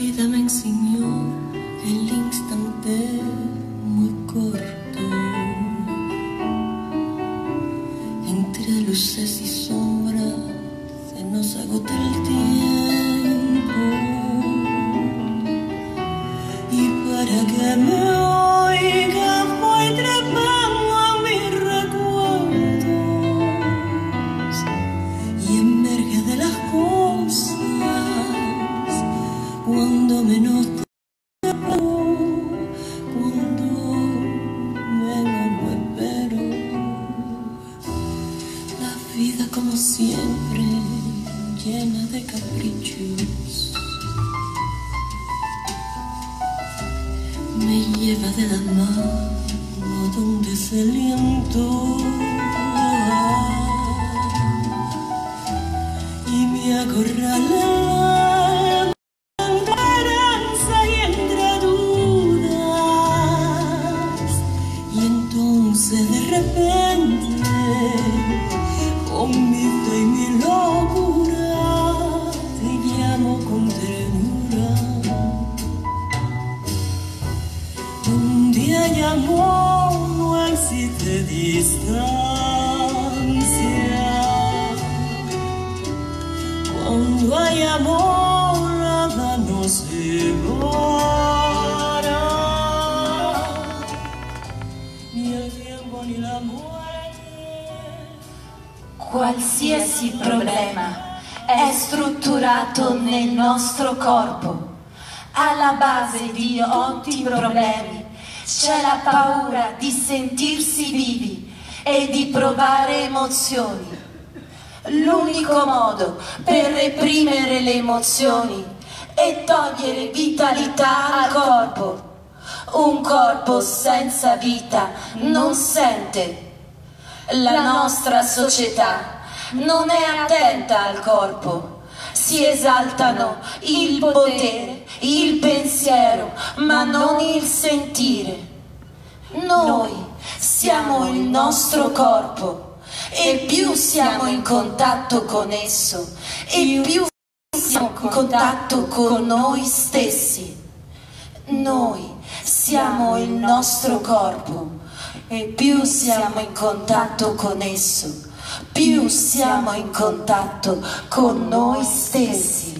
vida me enseñó el instante muy corto. Entre luces y sombras se nos agota el tiempo. Y para que me oiga cuando menos te como siempre llena de caprichos. Me lleva de la mano donde se aliento y me acorrala con mi fe y mi locura te llamo con ternura donde hay amor no existe distancia cuando hay amor, nada nos separa. Qualsiasi problema è strutturato nel nostro corpo. Alla base di ogni problemi c'è la paura di sentirsi vivi e di provare emozioni. L'unico modo per reprimere le emozioni è togliere vitalità al corpo. Un corpo senza vita non sente. La nostra società non è attenta al corpo. Si esaltano il potere, il pensiero, ma non il sentire. Noi siamo il nostro corpo e più siamo in contatto con esso e più siamo in contatto con noi stessi. Noi siamo il nostro corpo e più siamo in contatto con esso, più siamo in contatto con noi stessi.